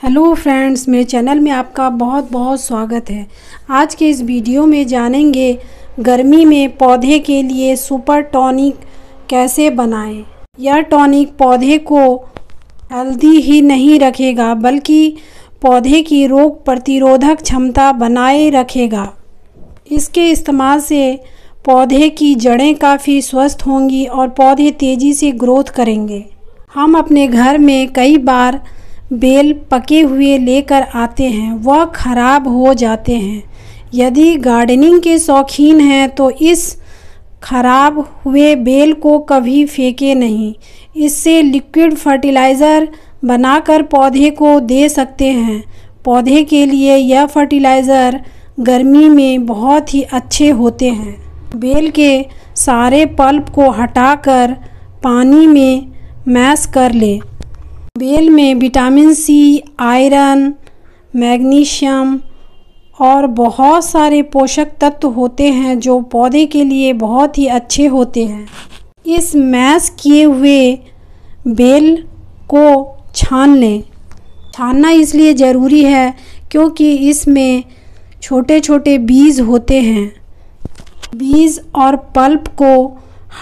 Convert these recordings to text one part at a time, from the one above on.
Hello friends, मेरे channel में आपका बहुत बहुत स्वागत है। आज के इस वीडियो में जानेंगे गर्मी में पौधे के लिए सुपर टॉनिक कैसे बनाएँ। यह टॉनिक पौधे को हेल्दी ही नहीं रखेगा, बल्कि पौधे की रोग प्रतिरोधक क्षमता बनाए रखेगा। इसके इस्तेमाल से पौधे की जड़ें काफ़ी स्वस्थ होंगी और पौधे तेज़ी से ग्रोथ करेंगे। हम अपने घर में कई बार बेल पके हुए लेकर आते हैं, वह ख़राब हो जाते हैं। यदि गार्डनिंग के शौकीन हैं तो इस खराब हुए बेल को कभी फेंके नहीं। इससे लिक्विड फर्टिलाइज़र बनाकर पौधे को दे सकते हैं। पौधे के लिए यह फर्टिलाइज़र गर्मी में बहुत ही अच्छे होते हैं। बेल के सारे पल्प को हटाकर पानी में मैश कर ले। बेल में विटामिन सी, आयरन, मैग्नीशियम और बहुत सारे पोषक तत्व होते हैं जो पौधे के लिए बहुत ही अच्छे होते हैं। इस मैश किए हुए बेल को छान लें। छानना इसलिए ज़रूरी है क्योंकि इसमें छोटे छोटे बीज होते हैं। बीज और पल्प को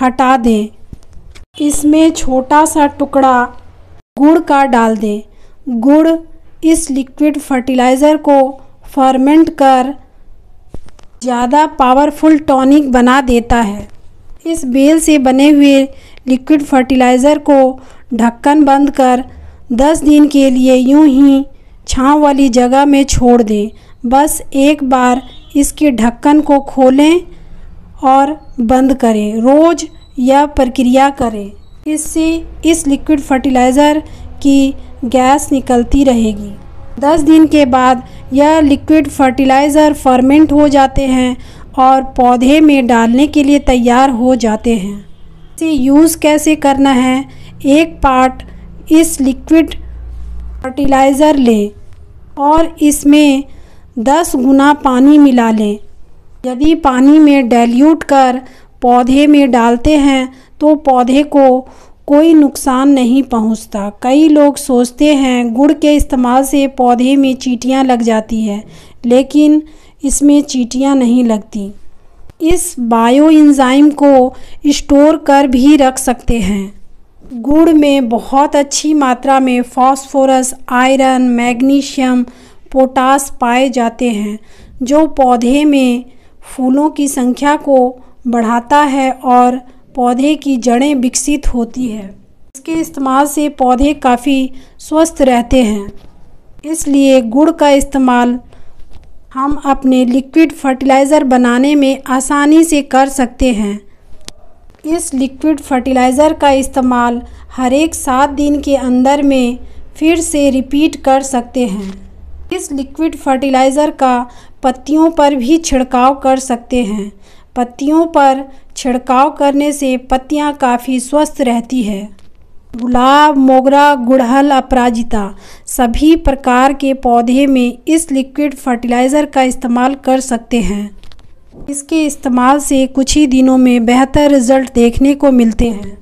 हटा दें। इसमें छोटा सा टुकड़ा गुड़ का डाल दें। गुड़ इस लिक्विड फर्टिलाइज़र को फर्मेंट कर ज़्यादा पावरफुल टॉनिक बना देता है। इस बेल से बने हुए लिक्विड फर्टिलाइज़र को ढक्कन बंद कर 10 दिन के लिए यूँ ही छाँव वाली जगह में छोड़ दें। बस एक बार इसके ढक्कन को खोलें और बंद करें। रोज़ यह प्रक्रिया करें। इससे इस लिक्विड फर्टिलाइज़र की गैस निकलती रहेगी। दस दिन के बाद यह लिक्विड फर्टिलाइज़र फर्मेंट हो जाते हैं और पौधे में डालने के लिए तैयार हो जाते हैं। इसे यूज़ कैसे करना है? एक पार्ट इस लिक्विड फर्टिलाइज़र लें और इसमें दस गुना पानी मिला लें। यदि पानी में डाइल्यूट कर पौधे में डालते हैं तो पौधे को कोई नुकसान नहीं पहुँचता। कई लोग सोचते हैं, गुड़ के इस्तेमाल से पौधे में चीटियाँ लग जाती है, लेकिन इसमें चीटियाँ नहीं लगती। इस बायो इंजाइम को स्टोर कर भी रख सकते हैं। गुड़ में बहुत अच्छी मात्रा में फास्फोरस, आयरन, मैग्नीशियम, पोटास पाए जाते हैं, जो पौधे में फूलों की संख्या को बढ़ाता है और पौधे की जड़ें विकसित होती है। इसके इस्तेमाल से पौधे काफ़ी स्वस्थ रहते हैं। इसलिए गुड़ का इस्तेमाल हम अपने लिक्विड फर्टिलाइज़र बनाने में आसानी से कर सकते हैं। इस लिक्विड फर्टिलाइज़र का इस्तेमाल हर एक सात दिन के अंदर में फिर से रिपीट कर सकते हैं। इस लिक्विड फर्टिलाइज़र का पत्तियों पर भी छिड़काव कर सकते हैं। पत्तियों पर छिड़काव करने से पत्तियाँ काफ़ी स्वस्थ रहती है। गुलाब, मोगरा, गुड़हल, अपराजिता सभी प्रकार के पौधे में इस लिक्विड फर्टिलाइज़र का इस्तेमाल कर सकते हैं। इसके इस्तेमाल से कुछ ही दिनों में बेहतर रिज़ल्ट देखने को मिलते हैं।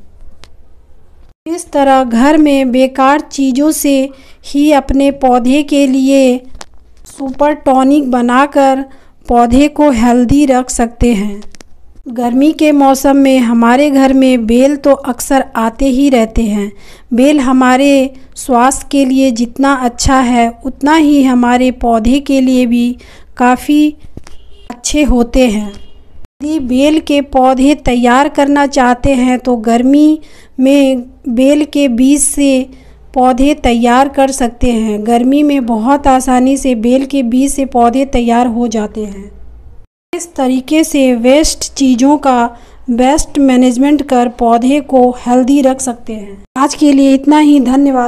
इस तरह घर में बेकार चीज़ों से ही अपने पौधे के लिए सुपर टॉनिक बनाकर पौधे को हेल्दी रख सकते हैं। गर्मी के मौसम में हमारे घर में बेल तो अक्सर आते ही रहते हैं। बेल हमारे स्वास्थ्य के लिए जितना अच्छा है, उतना ही हमारे पौधे के लिए भी काफ़ी अच्छे होते हैं। यदि बेल के पौधे तैयार करना चाहते हैं तो गर्मी में बेल के बीज से पौधे तैयार कर सकते हैं। गर्मी में बहुत आसानी से बेल के बीज से पौधे तैयार हो जाते हैं। इस तरीके से वेस्ट चीज़ों का बेस्ट मैनेजमेंट कर पौधे को हेल्दी रख सकते हैं। आज के लिए इतना ही। धन्यवाद।